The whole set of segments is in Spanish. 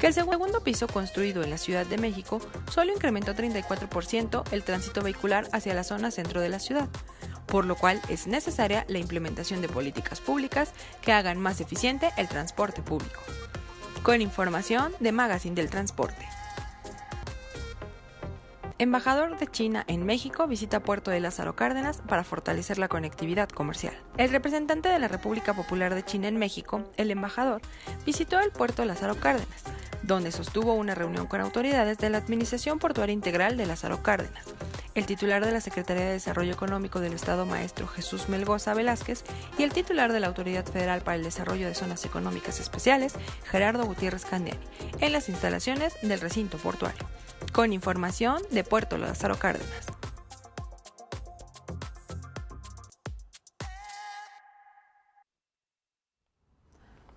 que el segundo piso construido en la Ciudad de México solo incrementó 34% el tránsito vehicular hacia la zona centro de la ciudad, por lo cual es necesaria la implementación de políticas públicas que hagan más eficiente el transporte público. Con información de Magazine del Transporte. Embajador de China en México visita Puerto de Lázaro Cárdenas para fortalecer la conectividad comercial. El representante de la República Popular de China en México, el embajador, visitó el puerto de Lázaro Cárdenas, donde sostuvo una reunión con autoridades de la Administración Portuaria Integral de Lázaro Cárdenas, el titular de la Secretaría de Desarrollo Económico del Estado Maestro Jesús Melgoza Velázquez y el titular de la Autoridad Federal para el Desarrollo de Zonas Económicas Especiales, Gerardo Gutiérrez Candiani, en las instalaciones del recinto portuario. Con información de Puerto Lázaro Cárdenas.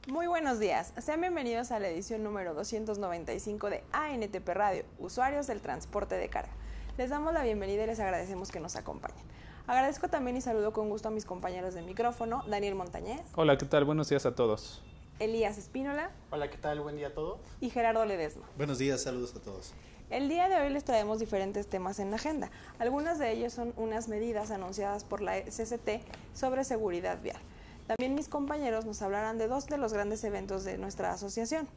Muy buenos días, sean bienvenidos a la edición número 295 de ANTP Radio, usuarios del transporte de carga. Les damos la bienvenida y les agradecemos que nos acompañen. Agradezco también y saludo con gusto a mis compañeros de micrófono, Daniel Montañez. Hola, ¿qué tal? Buenos días a todos. Elías Espínola. Hola, ¿qué tal? Buen día a todos. Y Gerardo Ledesma. Buenos días, saludos a todos. El día de hoy les traemos diferentes temas en la agenda. Algunas de ellas son unas medidas anunciadas por la CCT sobre seguridad vial. También mis compañeros nos hablarán de dos de los grandes eventos de nuestra asociación.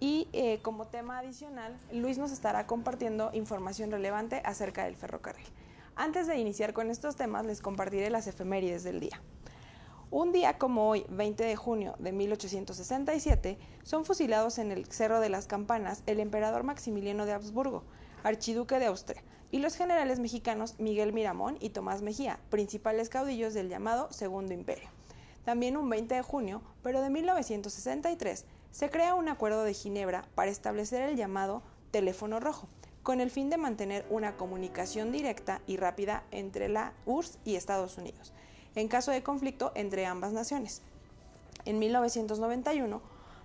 Y eh, como tema adicional, Luis nos estará compartiendo información relevante acerca del ferrocarril. Antes de iniciar con estos temas, les compartiré las efemérides del día. Un día como hoy, 20 de junio de 1867, son fusilados en el Cerro de las Campanas el emperador Maximiliano de Habsburgo, archiduque de Austria, y los generales mexicanos Miguel Miramón y Tomás Mejía, principales caudillos del llamado Segundo Imperio. También un 20 de junio, pero de 1963, se crea un acuerdo de Ginebra para establecer el llamado teléfono rojo, con el fin de mantener una comunicación directa y rápida entre la URSS y Estados Unidos, en caso de conflicto entre ambas naciones. En 1991,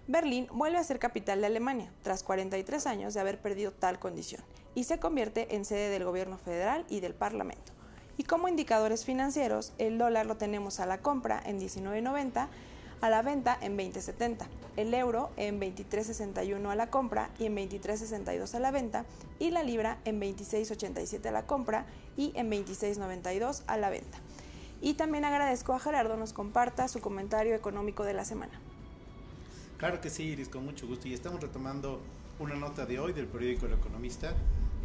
Berlín vuelve a ser capital de Alemania, tras 43 años de haber perdido tal condición, y se convierte en sede del gobierno federal y del Parlamento. Y como indicadores financieros, el dólar lo tenemos a la compra en 19.90 a la venta en 20.70, el euro en 23.61 a la compra y en 23.62 a la venta y la libra en 26.87 a la compra y en 26.92 a la venta. Y también agradezco a Gerardo nos comparta su comentario económico de la semana. Claro que sí, Iris, con mucho gusto. Y estamos retomando una nota de hoy del periódico El Economista,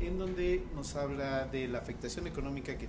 en donde nos habla de la afectación económica que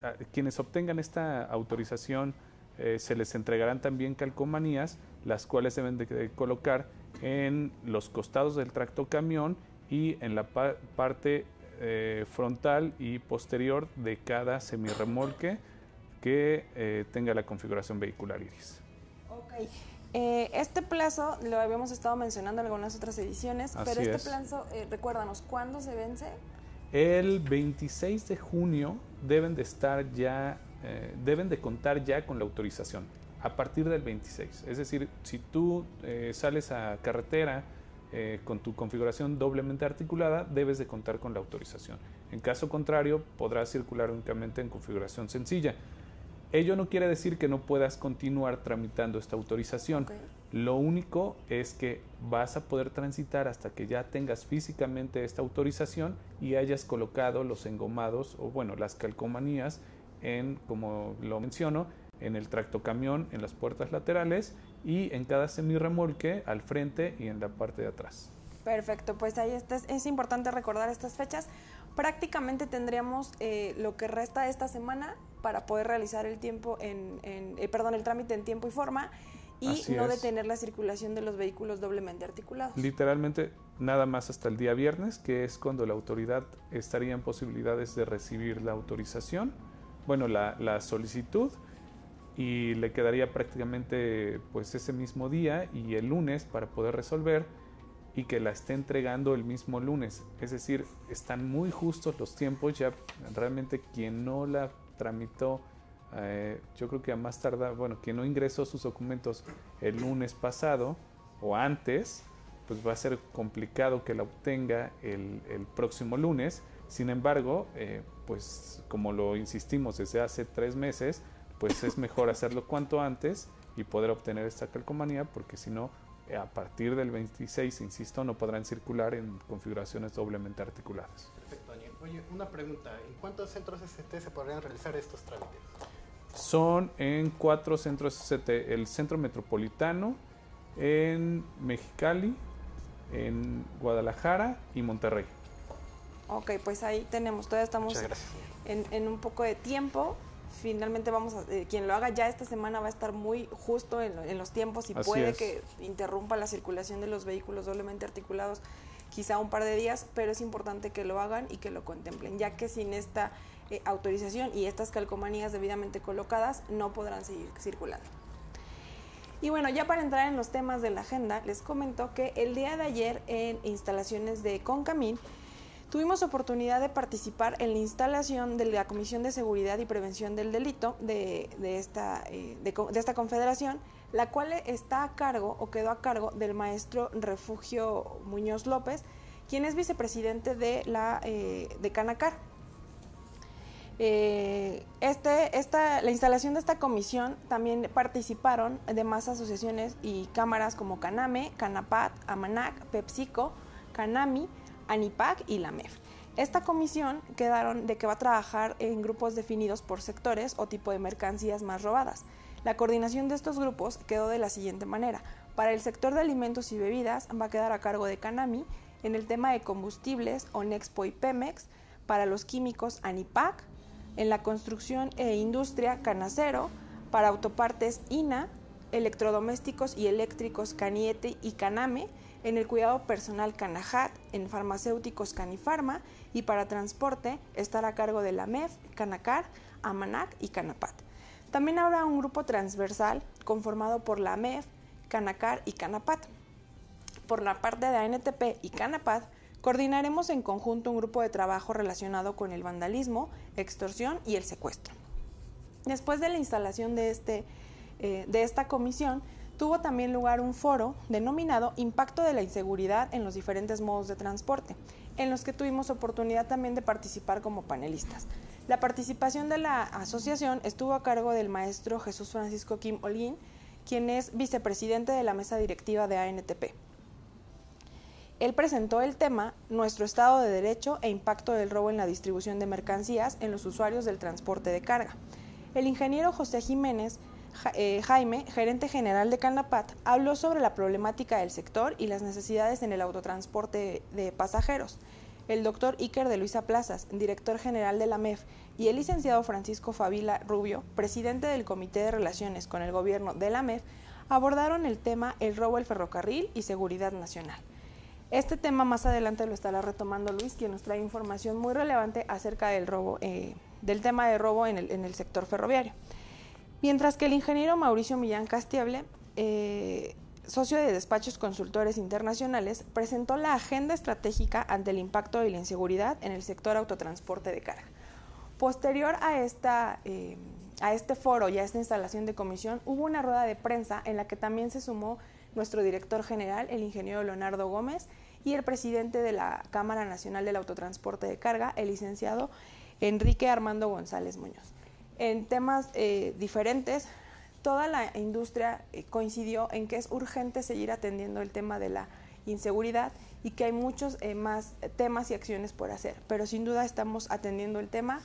tiene quienes obtengan esta autorización eh, se les entregarán también calcomanías, las cuales deben de, colocar en los costados del tracto camión y en la parte eh, frontal y posterior de cada semirremolque que eh, tenga la configuración vehicular iris. Ok. este plazo lo habíamos estado mencionando en algunas otras ediciones, pero este plazo, recuérdanos, ¿cuándo se vence? El 26 de junio deben de estar ya eh, deben de contar ya con la autorización a partir del 26. Es decir, si tú eh, sales a carretera eh, con tu configuración doblemente articulada, debes de contar con la autorización. En caso contrario, podrás circular únicamente en configuración sencilla. Ello no quiere decir que no puedas continuar tramitando esta autorización. Lo único es que vas a poder transitar hasta que ya tengas físicamente esta autorización y hayas colocado los engomados o bueno, las calcomanías en, como lo menciono, en el tracto camión, en las puertas laterales y en cada semirremolque al frente y en la parte de atrás. Perfecto, pues ahí está, es importante recordar estas fechas. Prácticamente tendríamos eh, lo que resta de esta semana para poder realizar el tiempo en, eh, perdón, el trámite en tiempo y forma y no detener la circulación de los vehículos doblemente articulados. Literalmente nada más hasta el día viernes, que es cuando la autoridad estaría en posibilidades de recibir la autorización bueno, la, solicitud y le quedaría prácticamente pues ese mismo día y el lunes para poder resolver y que la esté entregando el mismo lunes. Es decir, están muy justos los tiempos, ya realmente quien no la tramitó, eh, yo creo que a más tardar, bueno, quien no ingresó sus documentos el lunes pasado o antes, pues va a ser complicado que la obtenga el, próximo lunes. Sin embargo, eh, pues como lo insistimos desde hace tres meses, pues es mejor hacerlo cuanto antes y poder obtener esta calcomanía, porque si no, a partir del 26, insisto, no podrán circular en configuraciones doblemente articuladas. Perfecto, Daniel. Oye, una pregunta, ¿en cuántos centros ST se podrían realizar estos trámites? Son en cuatro centros ST, el Centro Metropolitano, en Mexicali, en Guadalajara y Monterrey. Ok, pues ahí tenemos, todavía estamos en, un poco de tiempo. Finalmente vamos a, eh, quien lo haga ya esta semana va a estar muy justo en, los tiempos y puede que interrumpa la circulación de los vehículos doblemente articulados quizá un par de días, pero es importante que lo hagan y que lo contemplen, ya que sin esta eh, autorización y estas calcomanías debidamente colocadas no podrán seguir circulando. Y bueno, ya para entrar en los temas de la agenda, les comento que el día de ayer en instalaciones de Concamín tuvimos oportunidad de participar en la instalación de la Comisión de Seguridad y Prevención del Delito de, esta, eh, de, esta confederación, la cual está a cargo o quedó a cargo del maestro Refugio Muñoz López, quien es vicepresidente de, la, eh, de Canacar. Eh, este, esta, la instalación de esta comisión también participaron de más asociaciones y cámaras como Caname, Canapat, Amanac, PepsiCo, Canami, ANIPAC y la MEF. Esta comisión quedaron de que va a trabajar en grupos definidos por sectores o tipo de mercancías más robadas. La coordinación de estos grupos quedó de la siguiente manera. Para el sector de alimentos y bebidas va a quedar a cargo de Canami, en el tema de combustibles Onexpo y Pemex, para los químicos ANIPAC, en la construcción e industria Canacero, para autopartes INA, electrodomésticos y eléctricos Caniete y Caname, en el cuidado personal Canajat, en farmacéuticos Canifarma y para transporte estar a cargo de la MEF, Canacar, Amanac y Canapat. También habrá un grupo transversal conformado por la MEF, Canacar y Canapat. Por la parte de ANTP y Canapat, coordinaremos en conjunto un grupo de trabajo relacionado con el vandalismo, extorsión y el secuestro. Después de la instalación de, este, eh, de esta comisión, tuvo también lugar un foro denominado Impacto de la inseguridad en los diferentes modos de transporte, en los que tuvimos oportunidad también de participar como panelistas. La participación de la asociación estuvo a cargo del maestro Jesús Francisco Kim Olin, quien es vicepresidente de la mesa directiva de ANTP. Él presentó el tema Nuestro Estado de Derecho e impacto del robo en la distribución de mercancías en los usuarios del transporte de carga. El ingeniero José Jiménez eh, Jaime, gerente general de Canapat, habló sobre la problemática del sector y las necesidades en el autotransporte de pasajeros. El doctor Iker de Luisa Plazas, director general de la MEF, y el licenciado Francisco Favila Rubio, presidente del Comité de Relaciones con el Gobierno de la MEF, abordaron el tema el robo al ferrocarril y seguridad nacional. Este tema más adelante lo estará retomando Luis, quien nos trae información muy relevante acerca del robo, eh, del tema de robo en el, sector ferroviario. Mientras que el ingeniero Mauricio Millán Castiable eh, socio de despachos consultores internacionales, presentó la agenda estratégica ante el impacto de la inseguridad en el sector autotransporte de carga. Posterior a, esta, eh, a este foro y a esta instalación de comisión, hubo una rueda de prensa en la que también se sumó nuestro director general, el ingeniero Leonardo Gómez, y el presidente de la Cámara Nacional del Autotransporte de Carga, el licenciado Enrique Armando González Muñoz. En temas eh, diferentes, toda la industria eh, coincidió en que es urgente seguir atendiendo el tema de la inseguridad y que hay muchos eh, más temas y acciones por hacer, pero sin duda estamos atendiendo el tema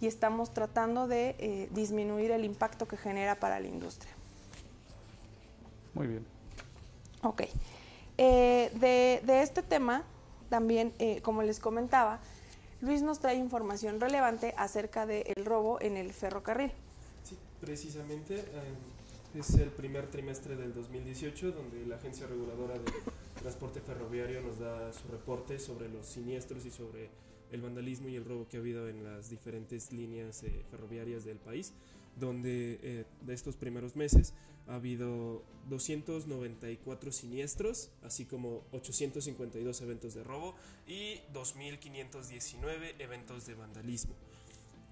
y estamos tratando de eh, disminuir el impacto que genera para la industria. Muy bien. Ok. de, de, este tema, también, como les comentaba, Luis nos trae información relevante acerca del robo en el ferrocarril. Precisamente eh, es el primer trimestre del 2018 donde la Agencia Reguladora de Transporte Ferroviario nos da su reporte sobre los siniestros y sobre el vandalismo y el robo que ha habido en las diferentes líneas eh, ferroviarias del país, donde eh, de estos primeros meses ha habido 294 siniestros, así como 852 eventos de robo y 2.519 eventos de vandalismo.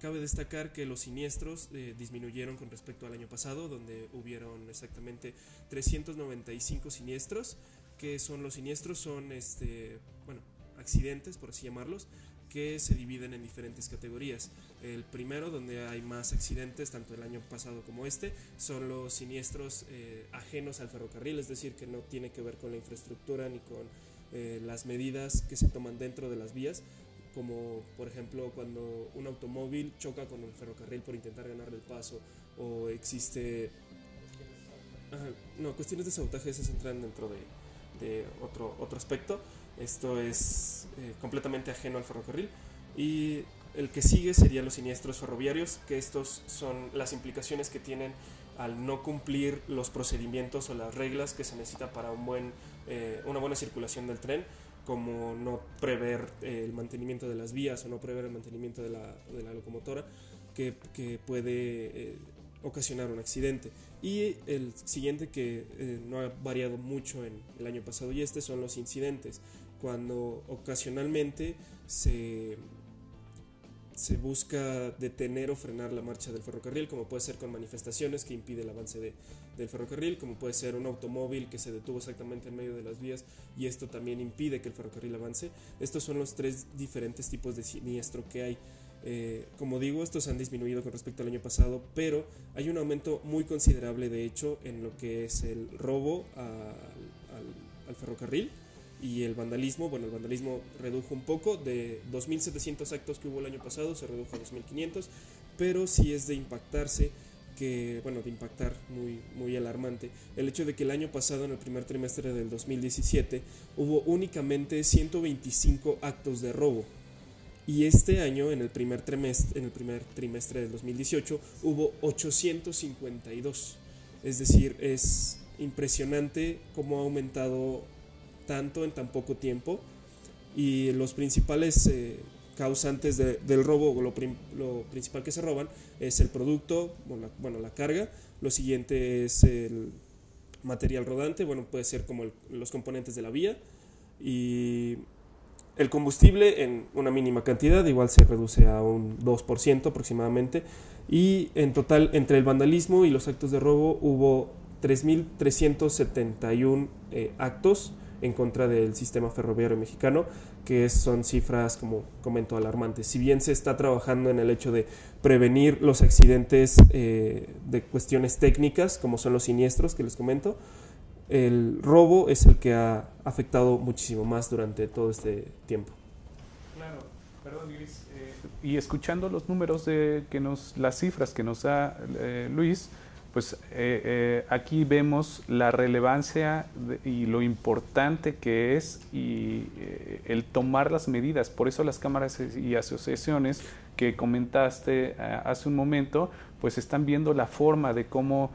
Cabe destacar que los siniestros eh, disminuyeron con respecto al año pasado, donde hubieron exactamente 395 siniestros, que son los siniestros, son este, bueno, accidentes, por así llamarlos, que se dividen en diferentes categorías. El primero, donde hay más accidentes, tanto el año pasado como este, son los siniestros eh, ajenos al ferrocarril, es decir, que no tiene que ver con la infraestructura ni con eh, las medidas que se toman dentro de las vías, como por ejemplo cuando un automóvil choca con el ferrocarril por intentar ganarle el paso o existe... no, cuestiones de sabotaje se entran dentro de, otro, otro aspecto. Esto es eh, completamente ajeno al ferrocarril. Y el que sigue serían los siniestros ferroviarios, que estos son las implicaciones que tienen al no cumplir los procedimientos o las reglas que se necesita para un buen, eh, una buena circulación del tren como no prever eh, el mantenimiento de las vías o no prever el mantenimiento de la, de la locomotora que, que puede eh, ocasionar un accidente. Y el siguiente que eh, no ha variado mucho en el año pasado y este son los incidentes, cuando ocasionalmente se se busca detener o frenar la marcha del ferrocarril, como puede ser con manifestaciones que impide el avance de, del ferrocarril, como puede ser un automóvil que se detuvo exactamente en medio de las vías y esto también impide que el ferrocarril avance. Estos son los tres diferentes tipos de siniestro que hay. Eh, como digo, estos han disminuido con respecto al año pasado, pero hay un aumento muy considerable, de hecho, en lo que es el robo al ferrocarril y el vandalismo, bueno, el vandalismo redujo un poco, de 2.700 actos que hubo el año pasado se redujo a 2.500, pero sí es de impactarse que, bueno, de impactar muy, muy alarmante, el hecho de que el año pasado, en el primer trimestre del 2017, hubo únicamente 125 actos de robo. Y este año, en el primer trimestre, en el primer trimestre del 2018, hubo 852. Es decir, es impresionante cómo ha aumentado tanto en tan poco tiempo. Y los principales eh, causantes del robo, lo, lo, principal que se roban es el producto, bueno la, carga, lo siguiente es el material rodante, bueno, puede ser como los componentes de la vía. Y el combustible en una mínima cantidad, igual se reduce a un 2% aproximadamente. Y en total entre el vandalismo y los actos de robo hubo 3.371 eh, actos en contra del sistema ferroviario mexicano, que son cifras, como comento, alarmantes. Si bien se está trabajando en el hecho de prevenir los accidentes eh, de cuestiones técnicas, como son los siniestros que les comento, el robo es el que ha afectado muchísimo más durante todo este tiempo. Claro, perdón Luis. Eh, y escuchando los números de que nos, las cifras que nos da eh, Luis, pues eh, eh, aquí vemos la relevancia y lo importante que es y eh, el tomar las medidas. Por eso las cámaras y asociaciones que comentaste hace un momento, pues están viendo la forma de cómo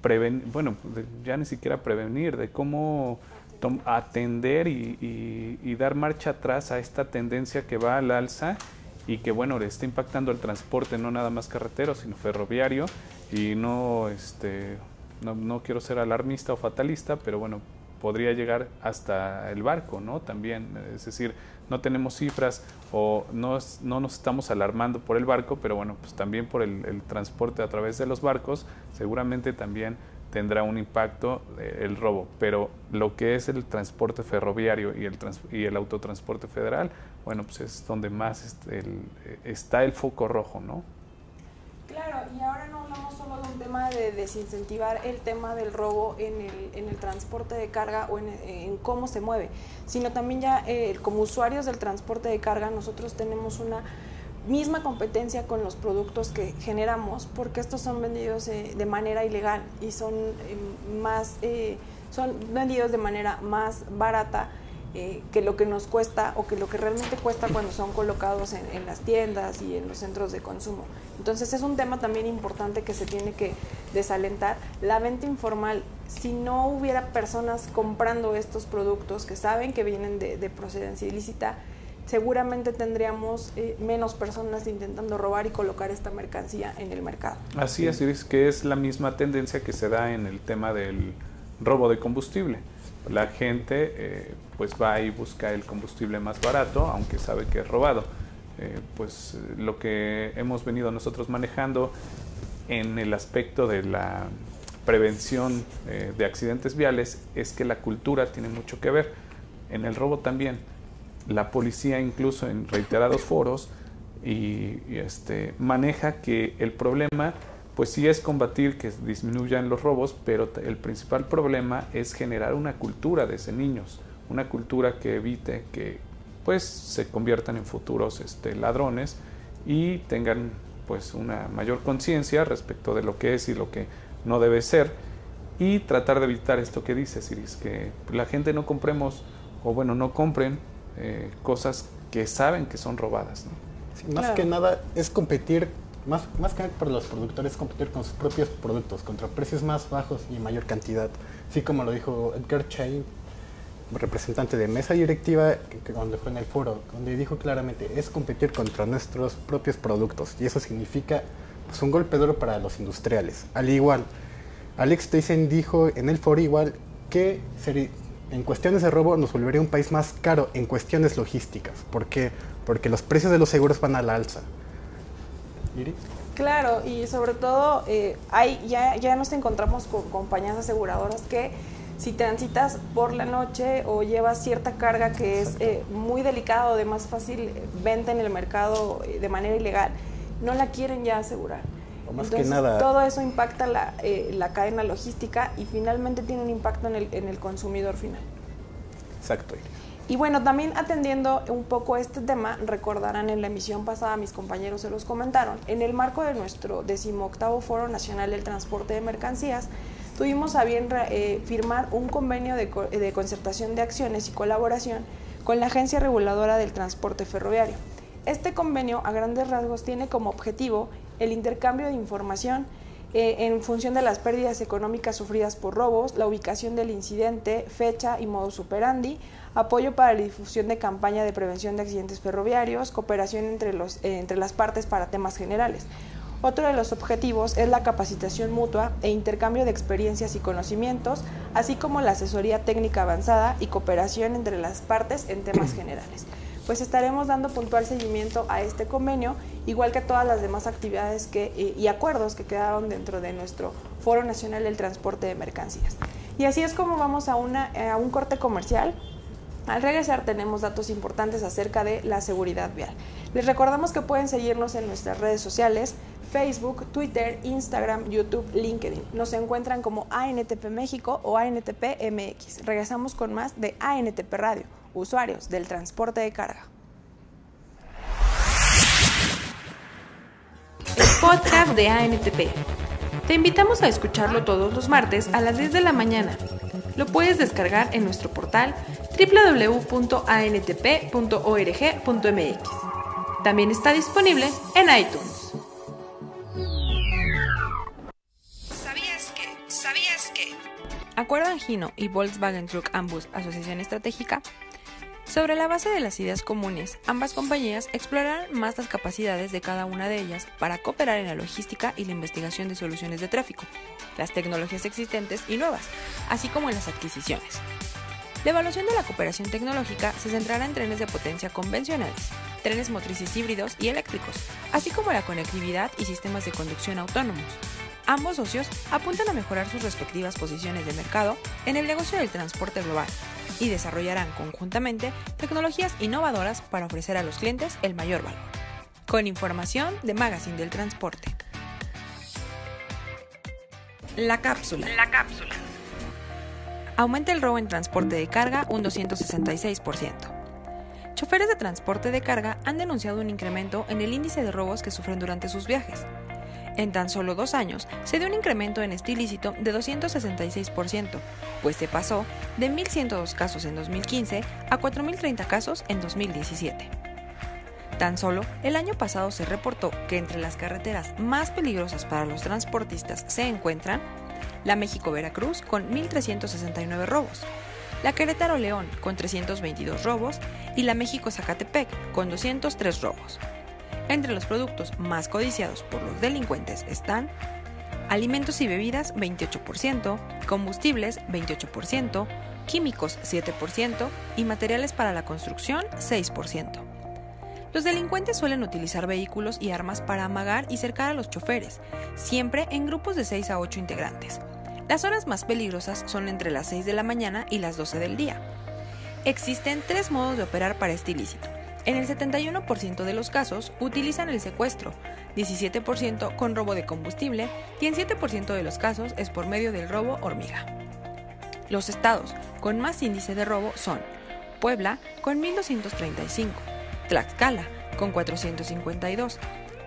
prevenir, bueno, ya ni siquiera prevenir, de cómo atender y, y, dar marcha atrás a esta tendencia que va al alza y que bueno, le está impactando el transporte no nada más carretero, sino ferroviario y no, este, no, no, quiero ser alarmista o fatalista, pero bueno, podría llegar hasta el barco, ¿no? También, es decir, no tenemos cifras o no, no nos estamos alarmando por el barco, pero bueno, pues también por el, el transporte a través de los barcos, seguramente también tendrá un impacto eh, el robo, pero lo que es el transporte ferroviario y el, y el autotransporte federal, bueno, pues es donde más este, está el foco rojo, ¿no? Claro, y ahora no hablamos tema de desincentivar el tema del robo en el, en el transporte de carga o en, cómo se mueve, sino también ya eh, como usuarios del transporte de carga nosotros tenemos una misma competencia con los productos que generamos porque estos son vendidos eh, de manera ilegal y son eh, más son vendidos de manera más barata eh, que lo que nos cuesta o que lo que realmente cuesta cuando son colocados en, las tiendas y en los centros de consumo. Entonces es un tema también importante que se tiene que desalentar. La venta informal, si no hubiera personas comprando estos productos que saben que vienen de, procedencia ilícita, seguramente tendríamos eh, menos personas intentando robar y colocar esta mercancía en el mercado. Así es, es que es la misma tendencia que se da en el tema del robo de combustible. La gente eh, pues va y busca el combustible más barato, aunque sabe que es robado. Eh, pues lo que hemos venido nosotros manejando en el aspecto de la prevención eh, de accidentes viales es que la cultura tiene mucho que ver. En el robo también. La policía incluso en reiterados foros y, este, maneja que el problema pues sí es combatir que disminuyan los robos, pero el principal problema es generar una cultura desde niños una cultura que evite que pues se conviertan en futuros este, ladrones y tengan pues una mayor conciencia respecto de lo que es y lo que no debe ser y tratar de evitar esto que dices Iris, que la gente no compremos o bueno no compren eh, cosas que saben que son robadas. más que nada es competir, más, más que para los productores, competir con sus propios productos, contra precios más bajos y mayor cantidad. Así como lo dijo Edgar Chain, representante de mesa directiva, que, donde fue en el foro, donde dijo claramente, es competir contra nuestros propios productos. Y eso significa pues, un golpe duro para los industriales. Al igual, Alex Tyson dijo en el foro igual que en cuestiones de robo nos volvería un país más caro en cuestiones logísticas. ¿Por qué? Porque los precios de los seguros van a la alza. Claro, y sobre todo eh, hay, ya, ya nos encontramos con compañías aseguradoras que si transitas por la noche o llevas cierta carga que es eh, muy delicada o de más fácil venta en el mercado eh, de manera ilegal, no la quieren ya asegurar. Entonces, todo eso impacta la, eh, la, cadena logística y finalmente tiene un impacto en el, en el consumidor final. Exacto. Y bueno, también atendiendo un poco este tema, recordarán en la emisión pasada, mis compañeros se los comentaron, en el marco de nuestro decimoctavo Foro Nacional del Transporte de Mercancías, tuvimos a bien eh, firmar un convenio de, de concertación de acciones y colaboración con la Agencia Reguladora del Transporte Ferroviario. Este convenio, a grandes rasgos, tiene como objetivo el intercambio de información eh, en función de las pérdidas económicas sufridas por robos, la ubicación del incidente, fecha y modus operandi, apoyo para la difusión de campaña de prevención de accidentes ferroviarios, cooperación entre, los, eh, entre las partes para temas generales. Otro de los objetivos es la capacitación mutua e intercambio de experiencias y conocimientos, así como la asesoría técnica avanzada y cooperación entre las partes en temas generales. Pues estaremos dando puntual seguimiento a este convenio, igual que a todas las demás actividades que, eh, y acuerdos que quedaron dentro de nuestro Foro Nacional del Transporte de Mercancías. Y así es como vamos a, una, a un corte comercial. Al regresar tenemos datos importantes acerca de la seguridad vial. Les recordamos que pueden seguirnos en nuestras redes sociales, Facebook, Twitter, Instagram, YouTube, LinkedIn. Nos encuentran como ANTP México o ANTP MX. Regresamos con más de ANTP Radio, usuarios del transporte de carga. El podcast de ANTP, Te invitamos a escucharlo todos los martes a las 10 de la mañana. Lo puedes descargar en nuestro portal www.antp.org.mx. También está disponible en iTunes. ¿Sabías que? ¿Acuerdan Gino y Volkswagen Truck Ambus Asociación Estratégica? Sobre la base de las ideas comunes, ambas compañías explorarán más las capacidades de cada una de ellas para cooperar en la logística y la investigación de soluciones de tráfico, las tecnologías existentes y nuevas, así como en las adquisiciones. La evaluación de la cooperación tecnológica se centrará en trenes de potencia convencionales, trenes motrices híbridos y eléctricos, así como la conectividad y sistemas de conducción autónomos. Ambos socios apuntan a mejorar sus respectivas posiciones de mercado en el negocio del transporte global y desarrollarán conjuntamente tecnologías innovadoras para ofrecer a los clientes el mayor valor. Con información de Magazine del Transporte. La cápsula. La cápsula. Aumenta el robo en transporte de carga un 266%. Choferes de transporte de carga han denunciado un incremento en el índice de robos que sufren durante sus viajes. En tan solo dos años se dio un incremento en este ilícito de 266%, pues se pasó de 1.102 casos en 2015 a 4.030 casos en 2017. Tan solo el año pasado se reportó que entre las carreteras más peligrosas para los transportistas se encuentran la México-Veracruz con 1.369 robos, la Querétaro-León con 322 robos y la México-Zacatepec con 203 robos. Entre los productos más codiciados por los delincuentes están alimentos y bebidas 28%, combustibles 28%, químicos 7% y materiales para la construcción 6%. Los delincuentes suelen utilizar vehículos y armas para amagar y cercar a los choferes, siempre en grupos de 6 a 8 integrantes. Las horas más peligrosas son entre las 6 de la mañana y las 12 del día. Existen tres modos de operar para este ilícito. En el 71% de los casos utilizan el secuestro, 17% con robo de combustible y en 7% de los casos es por medio del robo hormiga. Los estados con más índice de robo son Puebla con 1.235, Tlaxcala con 452,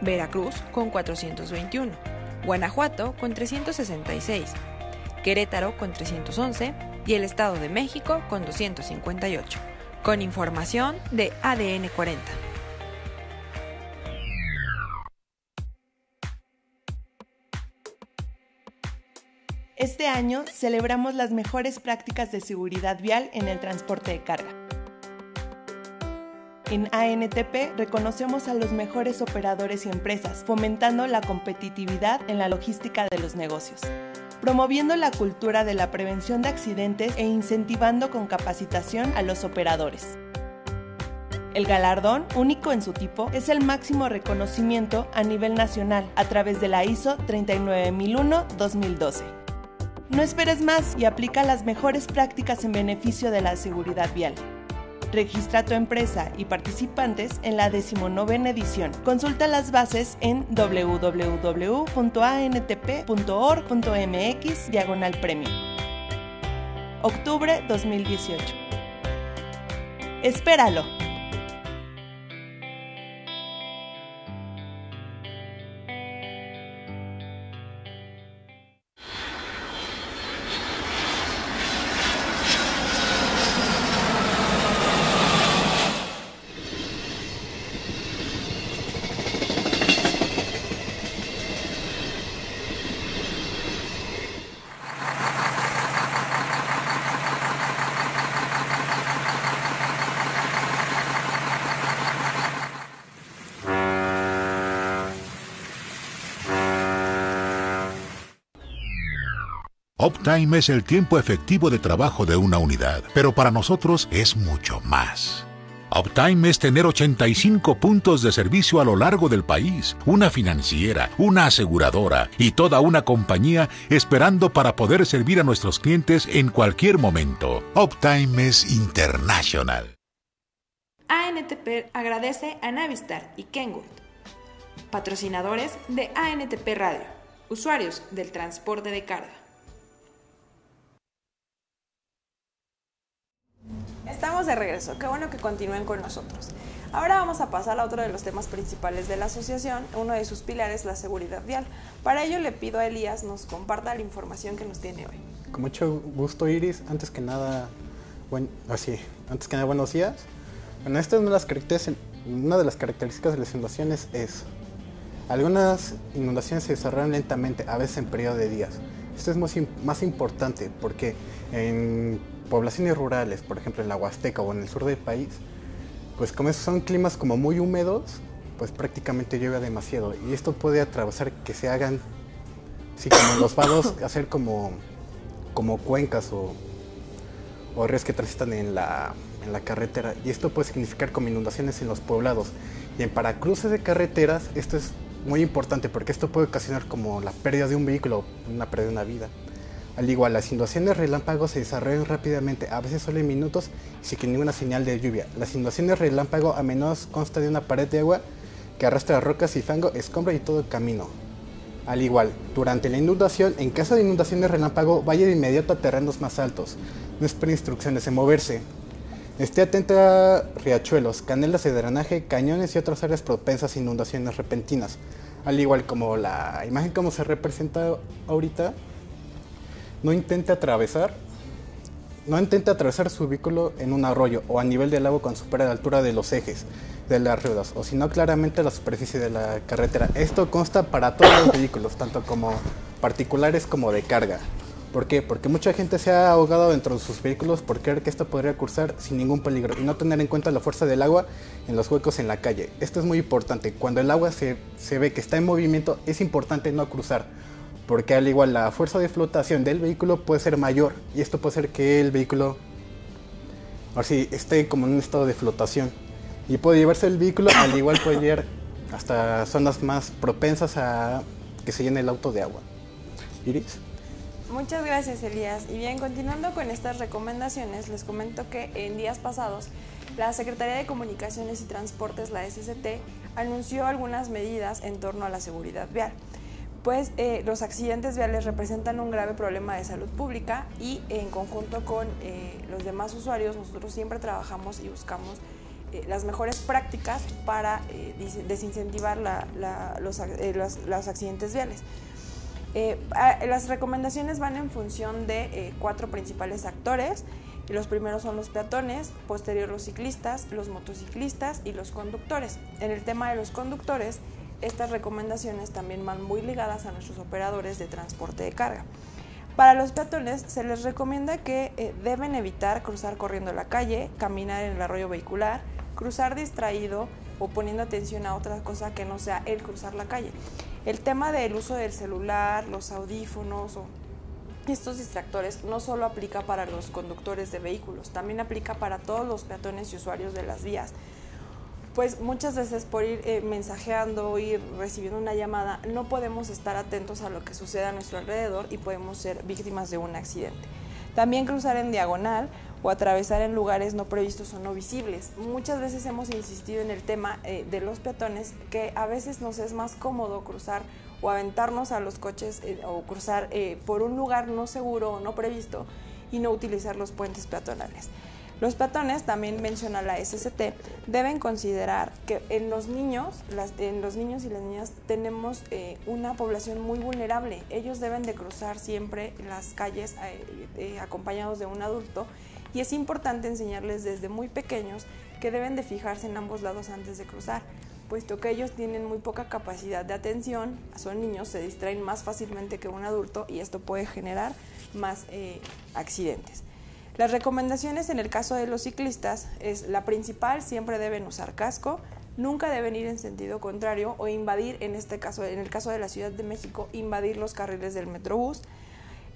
Veracruz con 421, Guanajuato con 366, Querétaro con 311 y el Estado de México con 258 con información de ADN 40. Este año celebramos las mejores prácticas de seguridad vial en el transporte de carga. En ANTP reconocemos a los mejores operadores y empresas, fomentando la competitividad en la logística de los negocios promoviendo la cultura de la prevención de accidentes e incentivando con capacitación a los operadores. El galardón, único en su tipo, es el máximo reconocimiento a nivel nacional a través de la ISO 39001-2012. No esperes más y aplica las mejores prácticas en beneficio de la seguridad vial. Registra tu empresa y participantes en la decimonovena edición. Consulta las bases en www.antp.org.mx diagonal premio. Octubre 2018. Espéralo. Uptime es el tiempo efectivo de trabajo de una unidad, pero para nosotros es mucho más. Uptime es tener 85 puntos de servicio a lo largo del país, una financiera, una aseguradora y toda una compañía esperando para poder servir a nuestros clientes en cualquier momento. Uptime es international. ANTP agradece a Navistar y Kenwood, patrocinadores de ANTP Radio, usuarios del transporte de carga. Estamos de regreso, qué bueno que continúen con nosotros. Ahora vamos a pasar a otro de los temas principales de la asociación, uno de sus pilares, la seguridad vial. Para ello le pido a Elías nos comparta la información que nos tiene hoy. Con mucho gusto, Iris. Antes que nada, buen, así, antes que nada, buenos días. Bueno, esta es una de las características, una de las características de las inundaciones es algunas inundaciones se desarrollan lentamente, a veces en periodo de días. Esto es más, más importante porque en poblaciones rurales, por ejemplo en la Huasteca o en el sur del país, pues como son climas como muy húmedos, pues prácticamente llueve demasiado y esto puede atravesar que se hagan, sí, como los vados, hacer como, como cuencas o, o ríos que transitan en la, en la carretera y esto puede significar como inundaciones en los poblados. Y en para cruces de carreteras esto es muy importante porque esto puede ocasionar como la pérdida de un vehículo, una pérdida de una vida. Al igual, las inundaciones relámpago se desarrollan rápidamente, a veces solo en minutos sin ninguna señal de lluvia. Las inundaciones relámpago a menudo consta de una pared de agua que arrastra rocas y fango, escombra y todo el camino. Al igual, durante la inundación, en caso de inundaciones relámpago, vaya de inmediato a terrenos más altos. No espere instrucciones de moverse. Esté atenta a riachuelos, canelas de drenaje, cañones y otras áreas propensas a inundaciones repentinas. Al igual como la imagen como se representa ahorita, no intente atravesar no intente atravesar su vehículo en un arroyo o a nivel del agua cuando supera la altura de los ejes de las ruedas o sino claramente la superficie de la carretera. Esto consta para todos los vehículos, tanto como particulares como de carga. ¿Por qué? Porque mucha gente se ha ahogado dentro de sus vehículos por creer que esto podría cruzar sin ningún peligro y no tener en cuenta la fuerza del agua en los huecos en la calle. Esto es muy importante. Cuando el agua se, se ve que está en movimiento, es importante no cruzar porque al igual la fuerza de flotación del vehículo puede ser mayor y esto puede hacer que el vehículo así esté como en un estado de flotación y puede llevarse el vehículo al igual puede llegar hasta zonas más propensas a que se llene el auto de agua. Iris. Muchas gracias Elías. Y bien, continuando con estas recomendaciones, les comento que en días pasados la Secretaría de Comunicaciones y Transportes, la SCT, anunció algunas medidas en torno a la seguridad vial pues eh, los accidentes viales representan un grave problema de salud pública y en conjunto con eh, los demás usuarios nosotros siempre trabajamos y buscamos eh, las mejores prácticas para desincentivar los, los, accidentes viales. las recomendaciones van en función de cuatro principales actores. Los primeros son los peatones, posterior los ciclistas, los motociclistas y los conductores. En el tema de los conductores, estas recomendaciones también van muy ligadas a nuestros operadores de transporte de carga. Para los peatones se les recomienda que eh, deben evitar cruzar corriendo la calle, caminar en el arroyo vehicular, cruzar distraído o poniendo atención a otra cosa que no sea el cruzar la calle. El tema del uso del celular, los audífonos o estos distractores no solo aplica para los conductores de vehículos, también aplica para todos los peatones y usuarios de las vías pues muchas veces por ir eh, mensajeando o ir recibiendo una llamada no podemos estar atentos a lo que sucede a nuestro alrededor y podemos ser víctimas de un accidente. También cruzar en diagonal o atravesar en lugares no previstos o no visibles. Muchas veces hemos insistido en el tema eh, de los peatones que a veces nos es más cómodo cruzar o aventarnos a los coches eh, o cruzar por un lugar no seguro o no previsto y no utilizar los puentes peatonales. Los peatones, también menciona la SCT, deben considerar que en los niños, en los niños y las niñas tenemos eh, una población muy vulnerable. Ellos deben de cruzar siempre las calles eh, eh, acompañados de un adulto y es importante enseñarles desde muy pequeños que deben de fijarse en ambos lados antes de cruzar puesto que ellos tienen muy poca capacidad de atención, son niños, se distraen más fácilmente que un adulto y esto puede generar más accidentes. Las recomendaciones en el caso de los ciclistas es la principal, siempre deben usar casco, nunca deben ir en sentido contrario o invadir, en este caso, en el caso de la Ciudad de México, invadir los carriles del Metrobús.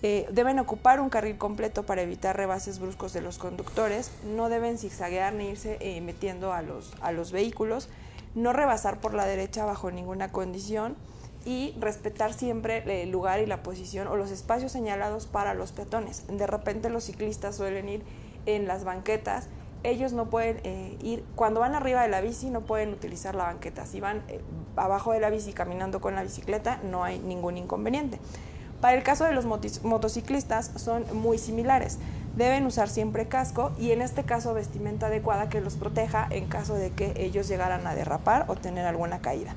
Eh, deben ocupar un carril completo para evitar rebases bruscos de los conductores, no deben zigzaguear ni irse eh, metiendo a los, a los vehículos, no rebasar por la derecha bajo ninguna condición y respetar siempre el lugar y la posición o los espacios señalados para los peatones. De repente los ciclistas suelen ir en las banquetas, ellos no pueden eh, ir, cuando van arriba de la bici no pueden utilizar la banqueta, si van eh, abajo de la bici caminando con la bicicleta no hay ningún inconveniente. Para el caso de los motociclistas son muy similares, Deben usar siempre casco y en este caso vestimenta adecuada que los proteja en caso de que ellos llegaran a derrapar o tener alguna caída.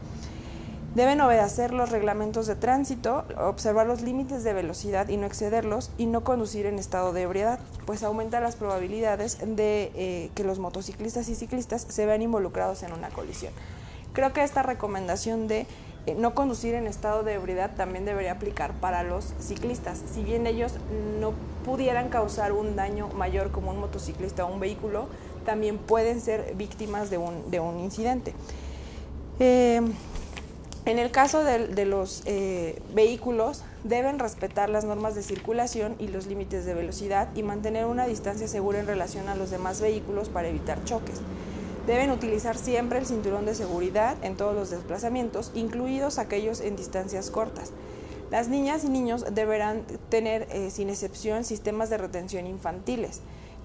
Deben obedecer los reglamentos de tránsito, observar los límites de velocidad y no excederlos y no conducir en estado de ebriedad, pues aumenta las probabilidades de eh, que los motociclistas y ciclistas se vean involucrados en una colisión. Creo que esta recomendación de eh, no conducir en estado de ebriedad también debería aplicar para los ciclistas. Si bien ellos no pudieran causar un daño mayor como un motociclista o un vehículo, también pueden ser víctimas de un, de un incidente. Eh, en el caso de, los eh, vehículos, deben respetar las normas de circulación y los límites de velocidad y mantener una distancia segura en relación a los demás vehículos para evitar choques. Deben utilizar siempre el cinturón de seguridad en todos los desplazamientos, incluidos aquellos en distancias cortas. Las niñas y niños deberán tener, eh, sin excepción, sistemas de retención infantiles.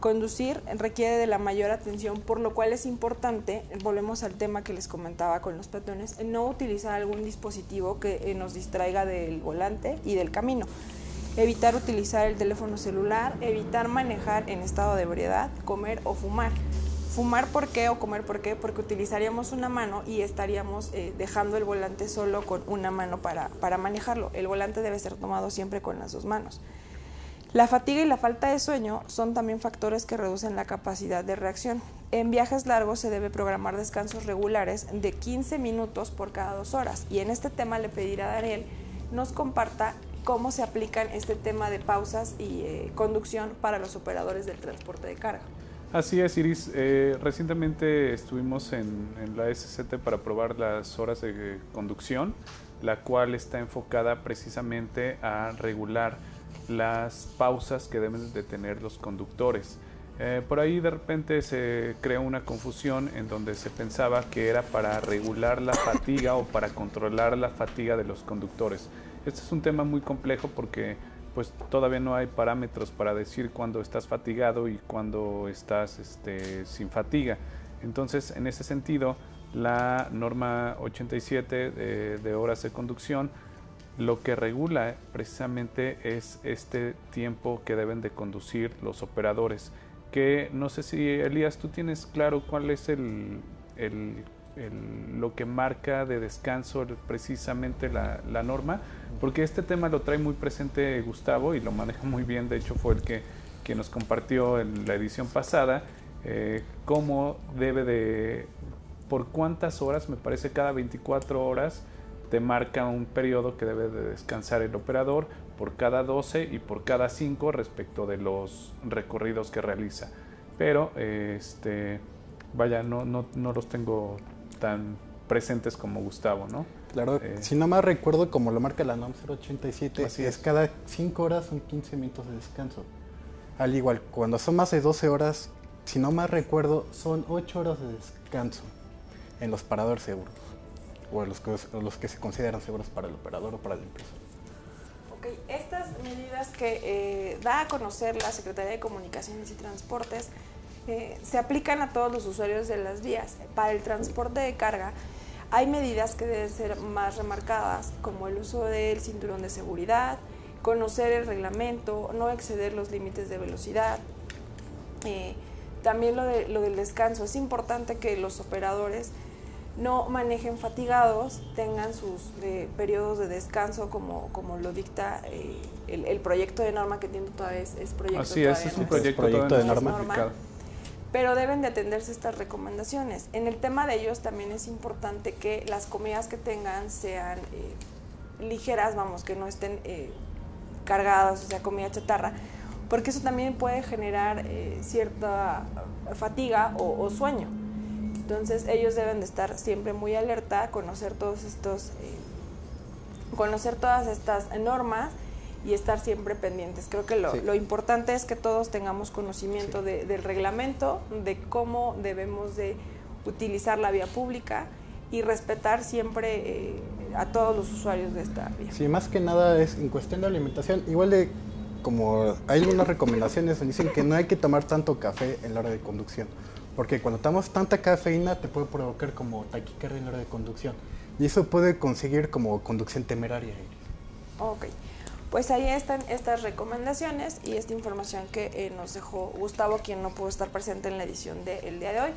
Conducir requiere de la mayor atención, por lo cual es importante, volvemos al tema que les comentaba con los peatones, no utilizar algún dispositivo que eh, nos distraiga del volante y del camino. Evitar utilizar el teléfono celular, evitar manejar en estado de ebriedad, comer o fumar. Fumar por qué o comer por qué, porque utilizaríamos una mano y estaríamos eh, dejando el volante solo con una mano para, para manejarlo. El volante debe ser tomado siempre con las dos manos. La fatiga y la falta de sueño son también factores que reducen la capacidad de reacción. En viajes largos se debe programar descansos regulares de 15 minutos por cada dos horas. Y en este tema le pediré a Daniel nos comparta cómo se aplican este tema de pausas y eh, conducción para los operadores del transporte de carga. Así es, Iris. Eh, recientemente estuvimos en, en, la SCT para probar las horas de conducción, la cual está enfocada precisamente a regular las pausas que deben de tener los conductores. Eh, por ahí de repente se creó una confusión en donde se pensaba que era para regular la fatiga o para controlar la fatiga de los conductores. Este es un tema muy complejo porque pues todavía no hay parámetros para decir cuándo estás fatigado y cuándo estás este, sin fatiga. Entonces, en ese sentido, la norma 87 de, de horas de conducción lo que regula precisamente es este tiempo que deben de conducir los operadores. Que no sé si Elías, tú tienes claro cuál es el, lo que marca de descanso precisamente la, norma, porque este tema lo trae muy presente Gustavo y lo maneja muy bien, de hecho fue el que, que nos compartió en la edición pasada, eh, cómo debe de, por cuántas horas, me parece cada 24 horas, te marca un periodo que debe de descansar el operador por cada 12 y por cada 5 respecto de los recorridos que realiza. Pero, este, vaya, no, no, no los tengo tan presentes como Gustavo, ¿no? Claro, eh, si no más recuerdo, como lo marca la NOM 087, es, es cada 5 horas son 15 minutos de descanso. Al igual, cuando son más de 12 horas, si no más recuerdo, son 8 horas de descanso en los paradores seguros o los que, los que se consideran seguros para el operador o para la empresa. Ok, estas medidas que eh, da a conocer la Secretaría de Comunicaciones y Transportes eh, se aplican a todos los usuarios de las vías. Para el transporte de carga hay medidas que deben ser más remarcadas, como el uso del cinturón de seguridad, conocer el reglamento, no exceder los límites de velocidad. Eh, también lo, de, lo del descanso. Es importante que los operadores no manejen fatigados, tengan sus eh, periodos de descanso como, como lo dicta eh, el, proyecto de norma que tiene todavía es, es proyecto Así es, es un proyecto, de norma. pero deben de atenderse estas recomendaciones. En el tema de ellos también es importante que las comidas que tengan sean eh, ligeras, vamos, que no estén cargadas, o sea, comida chatarra, porque eso también puede generar cierta fatiga o sueño. Entonces ellos deben de estar siempre muy alerta, conocer todos estos, eh, conocer todas estas normas y estar siempre pendientes. Creo que lo, importante es que todos tengamos conocimiento del reglamento, de cómo debemos de utilizar la vía pública y respetar siempre eh, a todos los usuarios de esta vía. Sí, más que nada es en cuestión de alimentación, igual de como hay algunas recomendaciones, dicen que no hay que tomar tanto café en la hora de conducción porque cuando tomamos tanta cafeína te puede provocar como taquicardia en la hora de conducción. Y eso puede conseguir como conducción temeraria. Ok. Pues ahí están estas recomendaciones y esta información que eh, nos dejó Gustavo, quien no pudo estar presente en la edición del día de hoy.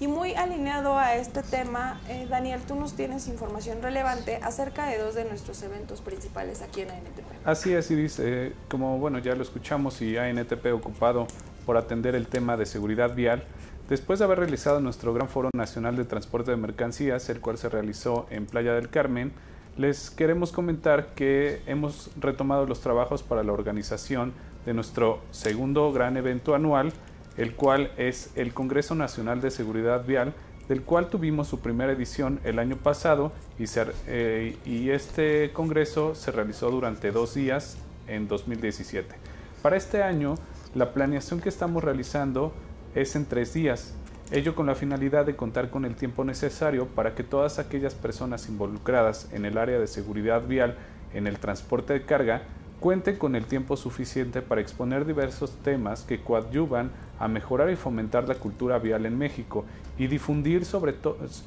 Y muy alineado a este tema, eh, Daniel, tú nos tienes información relevante acerca de dos de nuestros eventos principales aquí en ANTP. Así es, Iris. Eh, como bueno, ya lo escuchamos y ANTP ocupado por atender el tema de seguridad vial, después de haber realizado nuestro Gran Foro Nacional de Transporte de Mercancías, el cual se realizó en Playa del Carmen, les queremos comentar que hemos retomado los trabajos para la organización de nuestro segundo gran evento anual, el cual es el Congreso Nacional de Seguridad Vial, del cual tuvimos su primera edición el año pasado y, eh, este congreso se realizó durante dos días en 2017. Para este año, la planeación que estamos realizando es en tres días, ello con la finalidad de contar con el tiempo necesario para que todas aquellas personas involucradas en el área de seguridad vial en el transporte de carga cuenten con el tiempo suficiente para exponer diversos temas que coadyuvan a mejorar y fomentar la cultura vial en México y difundir sobre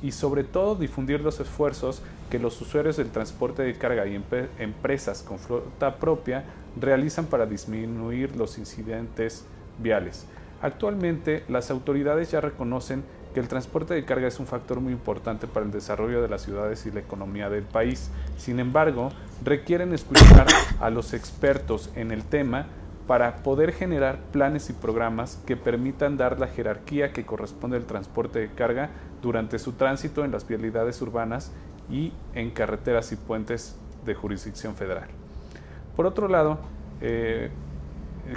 y sobre todo difundir los esfuerzos que los usuarios del transporte de carga y empresas con flota propia realizan para disminuir los incidentes viales. Actualmente, las autoridades ya reconocen que el transporte de carga es un factor muy importante para el desarrollo de las ciudades y la economía del país. Sin embargo, requieren escuchar a los expertos en el tema para poder generar planes y programas que permitan dar la jerarquía que corresponde al transporte de carga durante su tránsito en las vialidades urbanas y en carreteras y puentes de jurisdicción federal. Por otro lado, eh,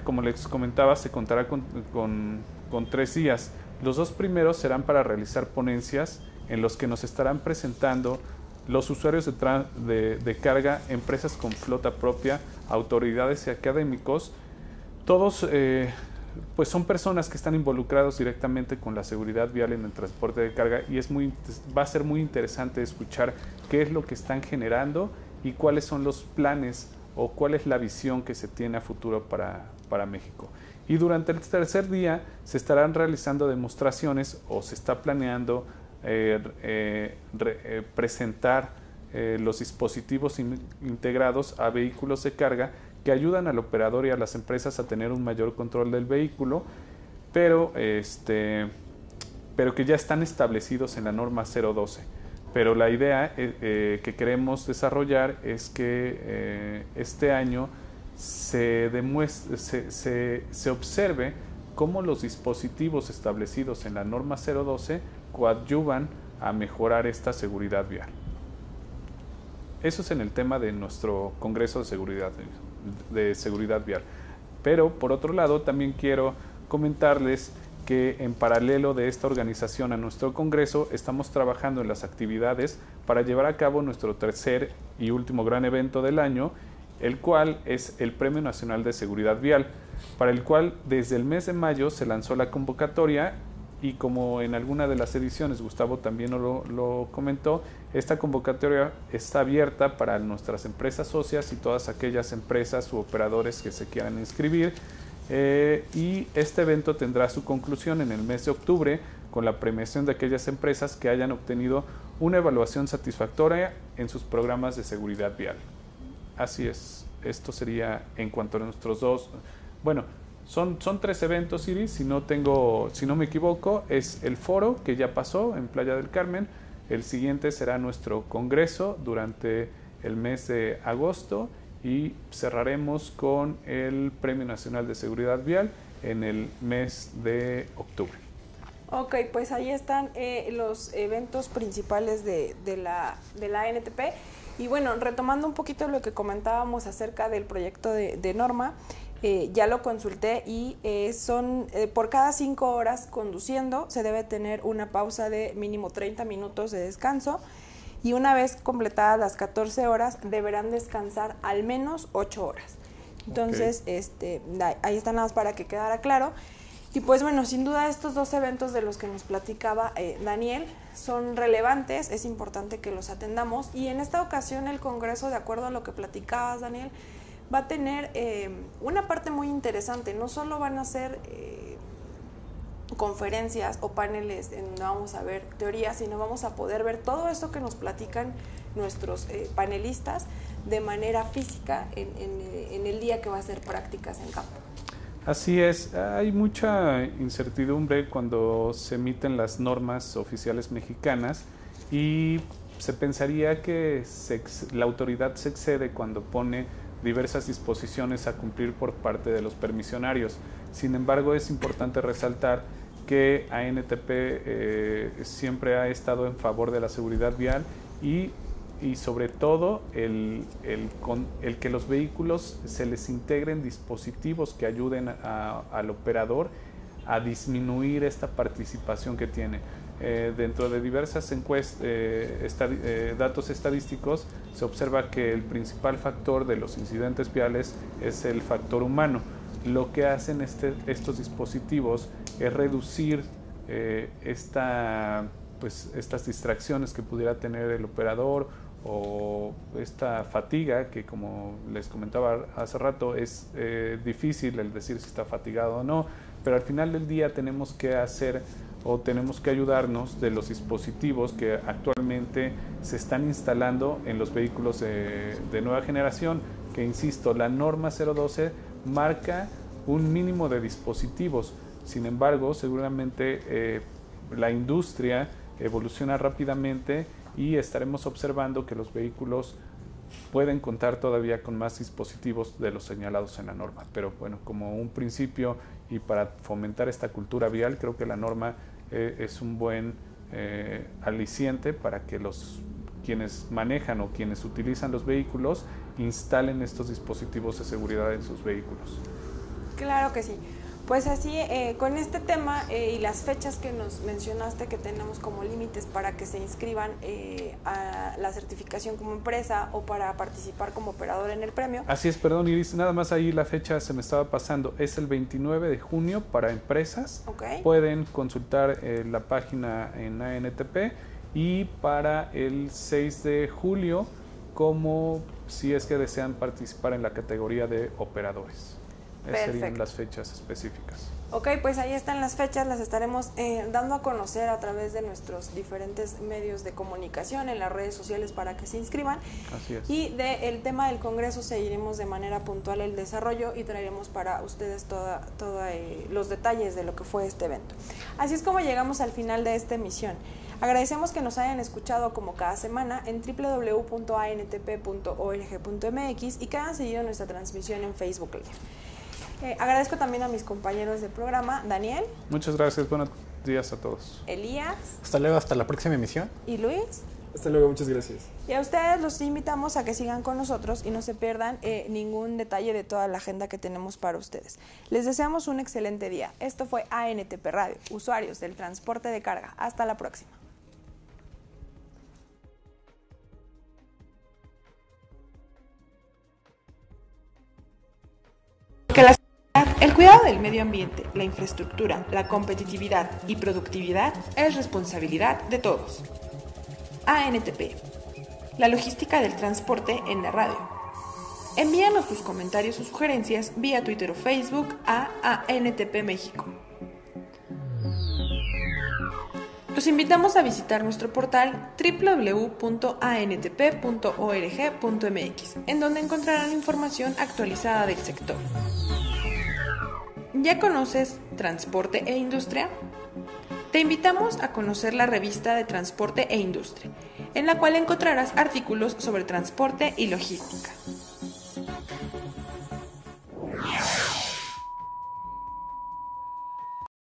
como les comentaba, se contará con, con tres días los dos primeros serán para realizar ponencias en los que nos estarán presentando los usuarios de, carga, empresas con flota propia, autoridades y académicos. Todos eh, pues son personas que están involucrados directamente con la seguridad vial en el transporte de carga y es muy, va a ser muy interesante escuchar qué es lo que están generando y cuáles son los planes o cuál es la visión que se tiene a futuro para, para México. Y durante el tercer día se estarán realizando demostraciones o se está planeando eh, eh, eh, presentar los dispositivos integrados a vehículos de carga que ayudan al operador y a las empresas a tener un mayor control del vehículo, pero, este, pero que ya están establecidos en la norma 012. Pero la idea que queremos desarrollar es que este año se, demuestre, se, se, observe cómo los dispositivos establecidos en la norma 012 coadyuvan a mejorar esta seguridad vial. Eso es en el tema de nuestro Congreso de Seguridad, de seguridad Vial. Pero por otro lado, también quiero comentarles que en paralelo de esta organización a nuestro Congreso, estamos trabajando en las actividades para llevar a cabo nuestro tercer y último gran evento del año, el cual es el Premio Nacional de Seguridad Vial, para el cual desde el mes de mayo se lanzó la convocatoria y como en alguna de las ediciones Gustavo también lo, comentó, esta convocatoria está abierta para nuestras empresas socias y todas aquellas empresas u operadores que se quieran inscribir. Eh, y este evento tendrá su conclusión en el mes de octubre con la premiación de aquellas empresas que hayan obtenido una evaluación satisfactoria en sus programas de seguridad vial. Así es. Esto sería en cuanto a nuestros dos. Bueno, son, son tres eventos, Iris. Si no tengo, si no me equivoco, es el foro que ya pasó en Playa del Carmen. El siguiente será nuestro congreso durante el mes de agosto y cerraremos con el Premio Nacional de Seguridad Vial en el mes de octubre. Ok, pues ahí están eh, los eventos principales de, de, la, de la NTP. Y bueno, retomando un poquito lo que comentábamos acerca del proyecto de, norma, eh, ya lo consulté y eh, son eh, por cada cinco horas conduciendo se debe tener una pausa de mínimo 30 minutos de descanso y una vez completadas las 14 horas deberán descansar al menos 8 horas. Entonces, este, ahí están nada más para que quedara claro. Y pues bueno, sin duda estos dos eventos de los que nos platicaba eh, Daniel son relevantes, es importante que los atendamos y en esta ocasión el Congreso, de acuerdo a lo que platicabas Daniel, va a tener eh, una parte muy interesante, no solo van a ser eh, conferencias o paneles en donde vamos a ver teorías, sino vamos a poder ver todo esto que nos platican nuestros panelistas de manera física en, en el día que va a hacer prácticas en campo. Así es, hay mucha incertidumbre cuando se emiten las normas oficiales mexicanas y se pensaría que la autoridad se excede cuando pone diversas disposiciones a cumplir por parte de los permisionarios. Sin embargo, es importante resaltar que ANTP eh, siempre ha estado en favor de la seguridad vial y y sobre todo el, el, con, el, que los vehículos se les integren dispositivos que ayuden al operador a disminuir esta participación que tiene. Eh, dentro de diversas encuestas, eh, eh, datos estadísticos, se observa que el principal factor de los incidentes viales es el factor humano. Lo que hacen este, estos dispositivos es reducir esta, pues, estas distracciones que pudiera tener el operador o esta fatiga que como les comentaba hace rato es eh, difícil el decir si está fatigado o no, pero al final del día tenemos que hacer o tenemos que ayudarnos de los dispositivos que actualmente se están instalando en los vehículos de, nueva generación, que insisto, la norma 012 marca un mínimo de dispositivos, sin embargo, seguramente eh, la industria evoluciona rápidamente y estaremos observando que los vehículos pueden contar todavía con más dispositivos de los señalados en la norma. Pero bueno, como un principio y para fomentar esta cultura vial, creo que la norma eh, es un buen eh, aliciente para que los quienes manejan o quienes utilizan los vehículos instalen estos dispositivos de seguridad en sus vehículos. Claro que sí. Pues así, eh, con este tema eh, y las fechas que nos mencionaste que tenemos como límites para que se inscriban eh, a la certificación como empresa o para participar como operador en el premio. Así es, perdón Iris, nada más ahí la fecha se me estaba pasando, es el 29 de junio para empresas. Pueden consultar la página en ANTP y para el 6 de julio como si es que desean participar en la categoría de operadores. Esas serían las fechas específicas. Ok, pues ahí están las fechas, las estaremos eh, dando a conocer a través de nuestros diferentes medios de comunicación en las redes sociales para que se inscriban. Así es. Y del tema del Congreso seguiremos de manera puntual el desarrollo y traeremos para ustedes todos toda, eh, los detalles de lo que fue este evento. Así es como llegamos al final de esta emisión. Agradecemos que nos hayan escuchado como cada semana en www.antp.org.mx y que hayan seguido nuestra transmisión en Facebook Live. Eh, agradezco también a mis compañeros de programa, Daniel. Muchas gracias, buenos días a todos. Elías. Hasta luego, hasta la próxima emisión. Y Luis. Hasta luego, muchas gracias. Y a ustedes los invitamos a que sigan con nosotros y no se pierdan eh, ningún detalle de toda la agenda que tenemos para ustedes. Les deseamos un excelente día. Esto fue ANTP Radio, usuarios del transporte de carga. Hasta la próxima. Cuidado del medio ambiente, la infraestructura, la competitividad y productividad es responsabilidad de todos. ANTP. La logística del transporte en la radio. Envíanos tus comentarios o sugerencias vía Twitter o Facebook a ANTP México. Los invitamos a visitar nuestro portal www.antp.org.mx, en donde encontrarán información actualizada del sector. ¿Ya conoces Transporte e Industria? Te invitamos a conocer la revista de Transporte e Industria, en la cual encontrarás artículos sobre transporte y logística.